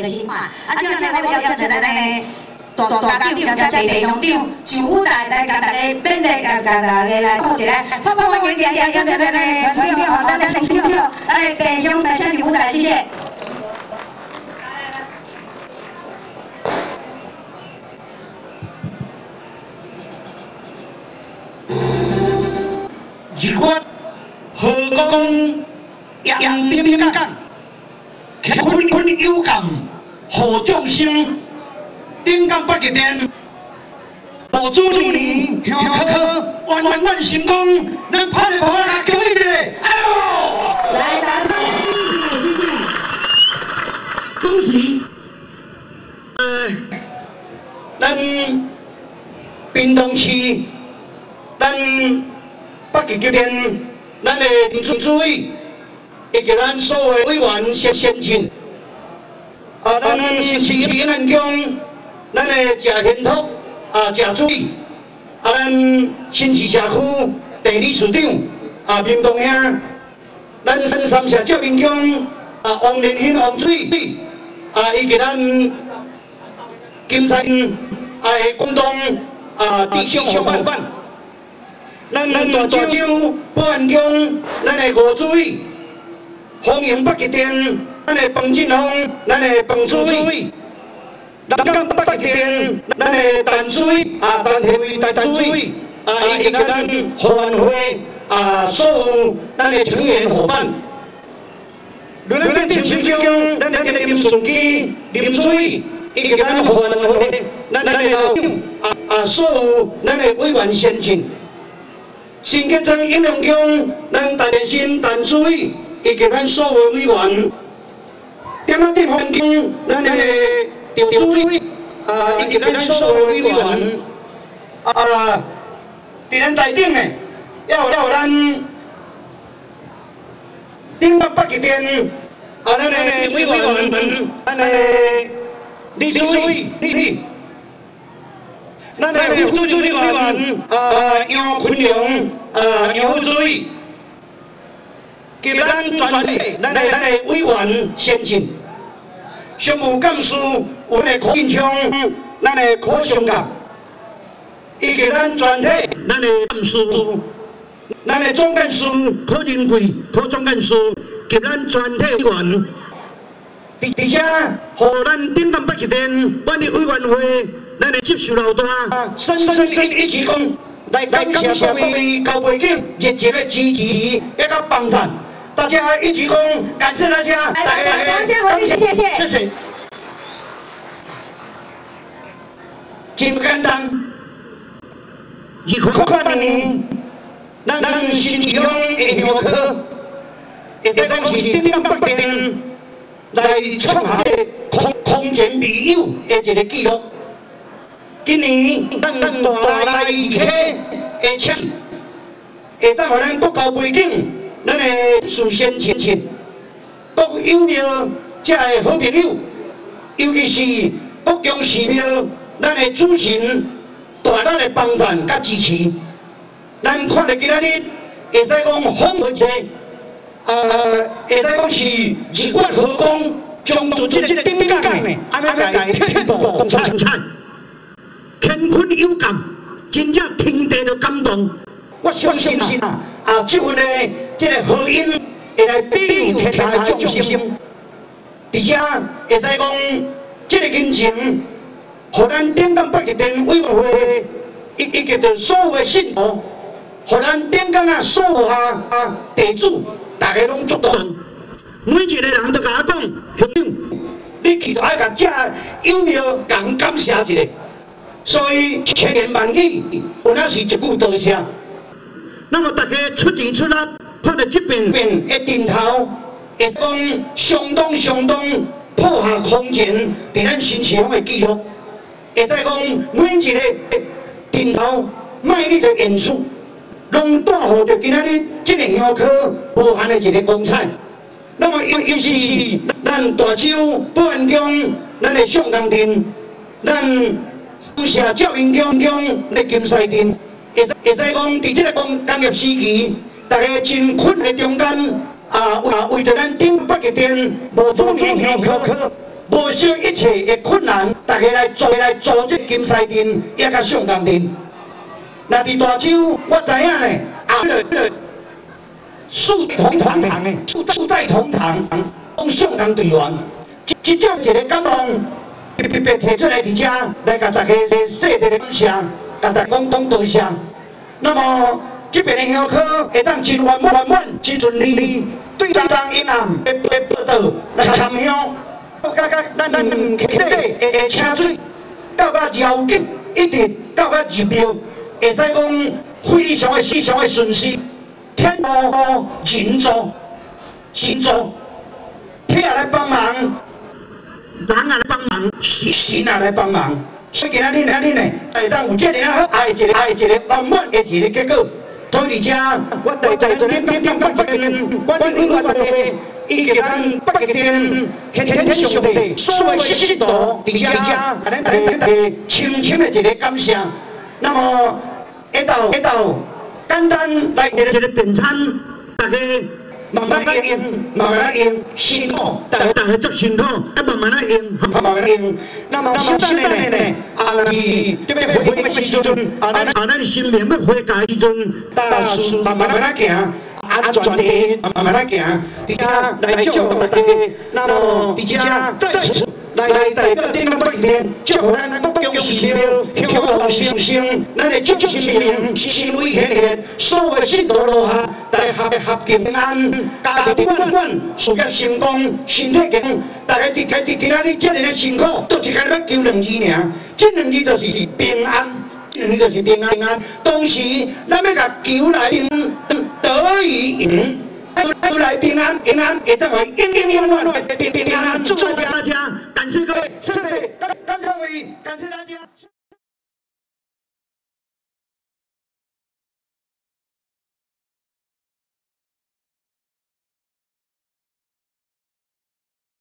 个心嘛，啊，即下我邀请一个咱的大大家长，加在地方长上舞台来甲大家勉励，甲甲大家来鼓一下，欢迎大家邀请咱的团长，咱的领导，咱的弟兄来上舞台，谢谢。日月何国公杨丁丁干，坤坤有感。何众生，顶江八极殿，无主祝你向科万万万成功，咱拍一拍来恭喜一下，哎呦！来，大家谢谢，谢谢，恭喜！呃，咱滨东区，咱八极殿，咱的林村主以及咱所有委员先先进。啊，咱新新平安宫，咱的谢天土啊，谢主，啊，咱新市社区第理事长啊，林东兄，咱新三社照明宫啊，王连兴王水，啊，以及咱金山啊的广东啊弟兄小伙伴，咱大洲保安宫，咱的吴主理，欢迎北极殿。咱的彭振龙，咱的彭书记，南港北极店，咱的陈书记啊，陈协会陈书记啊，以及咱河湾会啊，所有咱的成员伙伴，咱的陈书记，咱的林书记、林书记，以及咱河湾会，咱的老长啊啊，所有咱的委员先进，新建成应用宫，咱陈立新陈书记，以及咱所有委员。点啊点环境，咱的调水啊，以及咱所有委员啊，伫咱台顶的，要要咱顶北北极点啊，咱的委员们，咱的李书记、李李，咱的副主席委员啊，杨坤良啊，杨副主席。给咱全体咱的咱的委员先进，商务干事有咱的柯印昌，咱的柯商甲，以及咱全体咱的干事，咱的总干事柯金贵、柯总干事及咱全体委员，而且和咱顶南北极殿万的委员会，咱的接受老大，深深一起讲，来感谢各位高背景热情的支持，一个帮衬。大家一鞠躬，感谢大家。来来来，王先回谢谢谢。谢谢。真简单，二零八年，咱咱新乡的乡科，也在讲是顶顶北边来创下空空前未有的一个记录。今年咱咱大来一起的车，会当互咱国家背景。咱的事先亲戚，各有庙这的好朋友，尤其是各强寺庙，咱的主神大力的帮助甲支持。咱看到今仔日，会使讲风和气，呃，会使讲是日月和光，将做这个顶顶干的，安尼来天步共产精彩，乾坤有感，真正天地都感动。我相信啊，啊，这份的这个福音，会来庇佑天下的众生，而且会使讲，这个人情，互咱顶港北极殿委员会以以及着所有的信徒，互咱顶港啊所有啊啊地主，大家拢祝福。每一个人都甲我讲，校长，你去着爱甲遮有要感感谢一下。所以千言万语，有那是一句多谢。那么大家出钱出力，看到这边边的顶头，会讲相当相当破下空前，伫咱新市的记录。会使讲每一个顶头卖力的演出，拢带予着今仔日这个乡科无限的一个光彩。那么尤尤其是咱大洲保安宫，咱的上江镇，咱。感谢教民中中的金赛镇，会会使讲，伫这个工工业时期，大家真困的中间，啊为为着咱顶北个店无做面向科，无少一切的困难，大家来做来组织金赛镇，也甲上江镇。那伫大洲，我知影呢，啊，树同堂的，树树代同堂，讲上江队员，即即种一个感动。特别提出来伫遮，来甲大家说的感谢，甲大家讲讲多谢。那么这边的乡科会当真圆满、圆满、真顺利利，对当阴暗的的报道来参乡，甲甲咱咱体底会会请水，到甲绕境一直到甲入庙，会使讲非常的非常的顺遂，天多人多人多，天来帮忙。人啊来帮忙，神啊来帮忙，所以今仔日呢，日呢，会当有这样好，爱一个爱一个圆满的一个结果。所以遮，我在在点点点北极点，我领领我的，以及咱北极点，天天兄弟所有信徒，伫遮遮，啊，咱大家深深的一个感谢。那么，一道一道，简单来一个一个点餐，大家。慢慢来用，慢慢来用，辛苦，大家大家做辛苦，啊，慢慢来用，慢慢来用。那么小等的呢？啊，那是这边回的时阵，啊，咱啊，咱心灵要回家时阵，大叔慢慢来行，啊全的慢慢来行，伫遮来祝福大家。那么伫遮再次。来来代表顶北天，祝福咱国中寺庙香火兴盛，咱的祝神明心威显现，所有的信徒落下，大家合合平安，家庭稳稳，事业成功，身体健康。大家伫家伫今仔日这样的辛苦，都是干要求两字尔，这两字就是平安，这两字就是平安。同时，咱要甲求来平得以赢。都来平安，平安，也等为英英英万万平平平安，祝大家，感谢各位，谢谢，感谢各位，感谢大家。